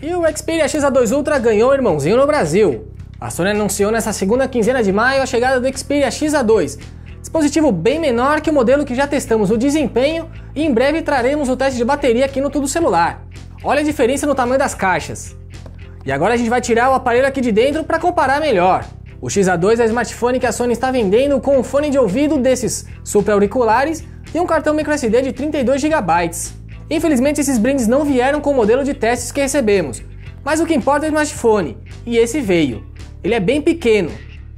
E o Xperia XA2 Ultra ganhou irmãozinho no Brasil. A Sony anunciou nessa segunda quinzena de maio a chegada do Xperia XA2, dispositivo bem menor que o modelo que já testamos o desempenho e em breve traremos o teste de bateria aqui no Tudo Celular. Olha a diferença no tamanho das caixas. E agora a gente vai tirar o aparelho aqui de dentro para comparar melhor. O XA2 é o smartphone que a Sony está vendendo com um fone de ouvido desses super auriculares e um cartão microSD de 32 GB. Infelizmente esses brindes não vieram com o modelo de testes que recebemos, mas o que importa é o smartphone, e esse veio. Ele é bem pequeno,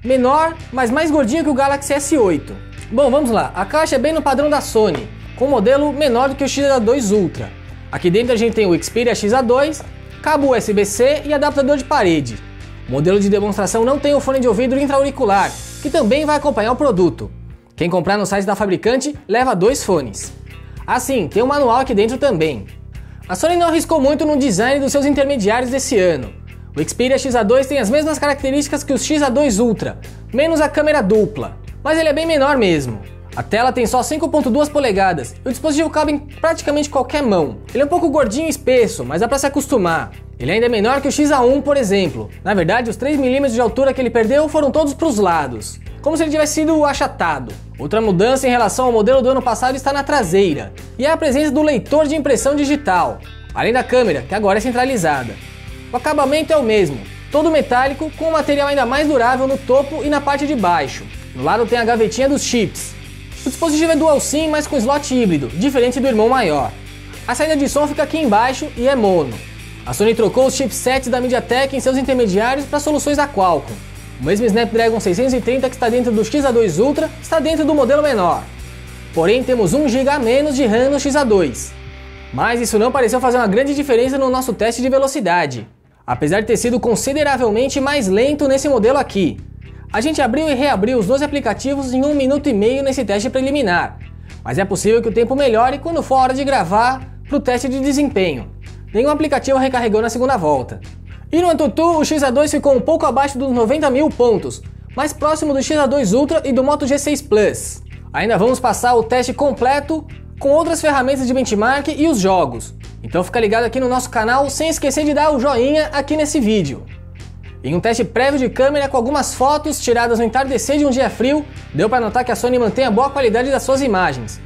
menor, mas mais gordinho que o Galaxy S8. Bom, vamos lá, a caixa é bem no padrão da Sony, com um modelo menor do que o XA2 Ultra. Aqui dentro a gente tem o Xperia XA2, cabo USB-C e adaptador de parede. O modelo de demonstração não tem o fone de ouvido intra-auricular, que também vai acompanhar o produto. Quem comprar no site da fabricante leva dois fones. Assim, tem um manual aqui dentro também. A Sony não arriscou muito no design dos seus intermediários desse ano. O Xperia XA2 tem as mesmas características que o XA2 Ultra, menos a câmera dupla, mas ele é bem menor mesmo. A tela tem só 5.2 polegadas e o dispositivo cabe em praticamente qualquer mão. Ele é um pouco gordinho e espesso, mas dá para se acostumar. Ele ainda é menor que o XA1, por exemplo. Na verdade, os 3mm de altura que ele perdeu foram todos para os lados como se ele tivesse sido achatado. Outra mudança em relação ao modelo do ano passado está na traseira, e é a presença do leitor de impressão digital, além da câmera, que agora é centralizada. O acabamento é o mesmo, todo metálico, com um material ainda mais durável no topo e na parte de baixo. No lado tem a gavetinha dos chips. O dispositivo é dual SIM, mas com slot híbrido, diferente do irmão maior. A saída de som fica aqui embaixo e é mono. A Sony trocou os chipsets da MediaTek em seus intermediários para soluções da Qualcomm. O mesmo Snapdragon 630 que está dentro do XA2 Ultra está dentro do modelo menor. Porém, temos 1 GB a menos de RAM no XA2. Mas isso não pareceu fazer uma grande diferença no nosso teste de velocidade, apesar de ter sido consideravelmente mais lento nesse modelo aqui. A gente abriu e reabriu os dois aplicativos em um minuto e meio nesse teste preliminar, mas é possível que o tempo melhore quando for hora de gravar para o teste de desempenho. Nenhum aplicativo recarregou na segunda volta. E no Antutu, o XA2 ficou um pouco abaixo dos 90 mil pontos, mais próximo do XA2 Ultra e do Moto G6 Plus. Ainda vamos passar o teste completo com outras ferramentas de benchmark e os jogos. Então fica ligado aqui no nosso canal sem esquecer de dar o joinha aqui nesse vídeo. Em um teste prévio de câmera com algumas fotos tiradas no entardecer de um dia frio, deu para notar que a Sony mantém a boa qualidade das suas imagens.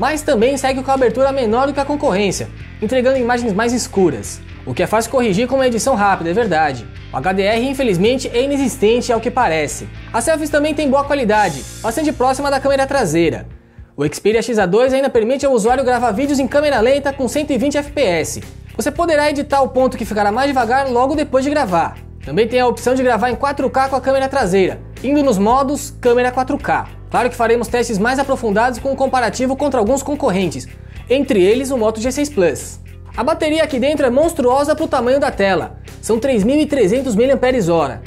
Mas também segue com a abertura menor do que a concorrência, entregando imagens mais escuras. O que é fácil corrigir com uma edição rápida, é verdade. O HDR, infelizmente, é inexistente ao que parece. As selfies também têm boa qualidade, bastante próxima da câmera traseira. O Xperia XA2 ainda permite ao usuário gravar vídeos em câmera lenta com 120 fps. Você poderá editar o ponto que ficará mais devagar logo depois de gravar. Também tem a opção de gravar em 4K com a câmera traseira, indo nos modos câmera 4K. Claro que faremos testes mais aprofundados com o comparativo contra alguns concorrentes, entre eles o Moto G6 Plus. A bateria aqui dentro é monstruosa para o tamanho da tela, são 3.300 mAh.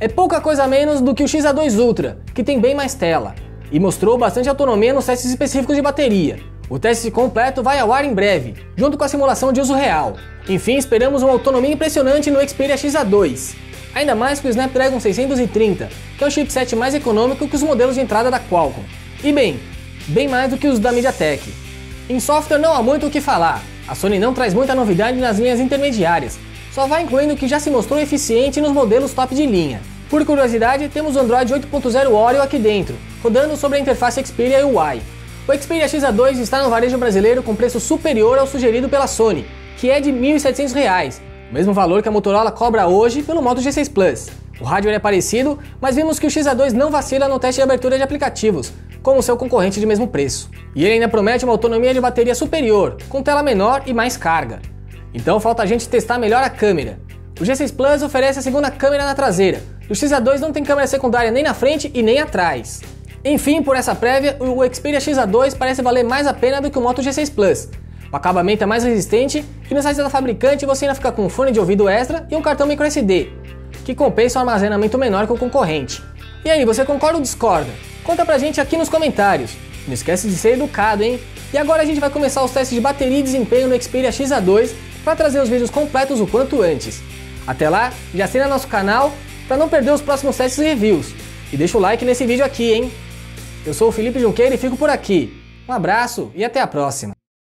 É pouca coisa menos do que o XA2 Ultra, que tem bem mais tela, e mostrou bastante autonomia nos testes específicos de bateria. O teste completo vai ao ar em breve, junto com a simulação de uso real. Enfim, esperamos uma autonomia impressionante no Xperia XA2, ainda mais que o Snapdragon 630, que é o chipset mais econômico que os modelos de entrada da Qualcomm. E bem, bem mais do que os da MediaTek. Em software não há muito o que falar, a Sony não traz muita novidade nas linhas intermediárias, só vai incluindo o que já se mostrou eficiente nos modelos top de linha. Por curiosidade, temos o Android 8.0 Oreo aqui dentro, rodando sobre a interface Xperia UI. O Xperia XA2 está no varejo brasileiro com preço superior ao sugerido pela Sony, que é de R$ 1.700, o mesmo valor que a Motorola cobra hoje pelo Moto G6 Plus. O hardware é parecido, mas vimos que o XA2 não vacila no teste de abertura de aplicativos, como seu concorrente de mesmo preço. E ele ainda promete uma autonomia de bateria superior, com tela menor e mais carga. Então falta a gente testar melhor a câmera. O G6 Plus oferece a segunda câmera na traseira, e o XA2 não tem câmera secundária nem na frente e nem atrás. Enfim, por essa prévia, o Xperia XA2 parece valer mais a pena do que o Moto G6 Plus. O acabamento é mais resistente e no site da fabricante você ainda fica com um fone de ouvido extra e um cartão microSD, que compensa um armazenamento menor que o concorrente. E aí, você concorda ou discorda? Conta pra gente aqui nos comentários. Não esquece de ser educado, hein? E agora a gente vai começar os testes de bateria e desempenho no Xperia XA2 para trazer os vídeos completos o quanto antes. Até lá, já assina nosso canal para não perder os próximos testes e reviews. E deixa o like nesse vídeo aqui, hein? Eu sou o Felipe Junqueira e fico por aqui. Um abraço e até a próxima!